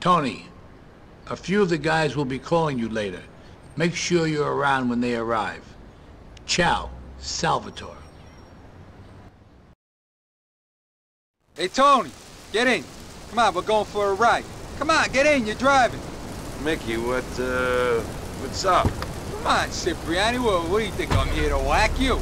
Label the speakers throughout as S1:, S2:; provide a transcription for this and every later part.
S1: Toni, a few of the guys will be calling you later. Make sure you're around when they arrive. Ciao, Salvatore.
S2: Hey, Toni, get in. Come on, we're going for a ride. Come on, get in, you're driving.
S3: Mickey, what, uh, what's up?
S2: Come on, Cipriani, what, what do you think, I'm here to whack you?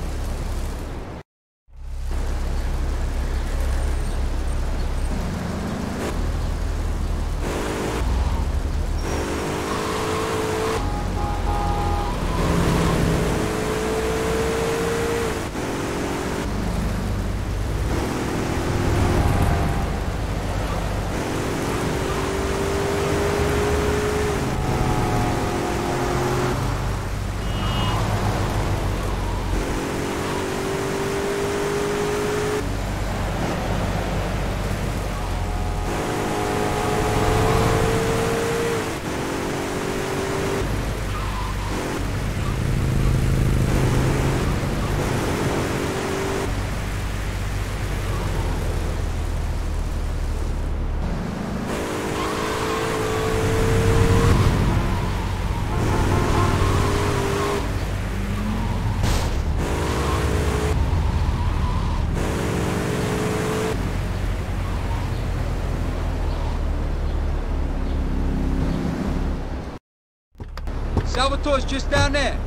S2: Salvatore's just down there.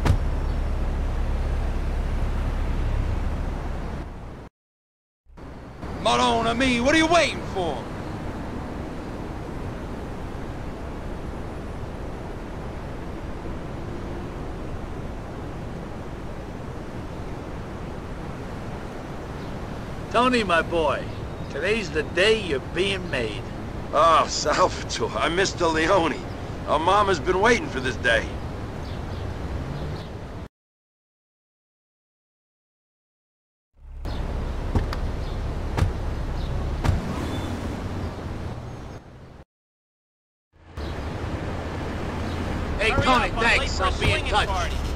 S2: Madonna me, what are you waiting for?
S1: Toni, my boy, today's the day you're being made.
S3: Oh, Salvatore, I'm the Leone. Our mama's been waiting for this day.
S1: Hey,
S4: Toni,
S1: thanks. I'll be in touch.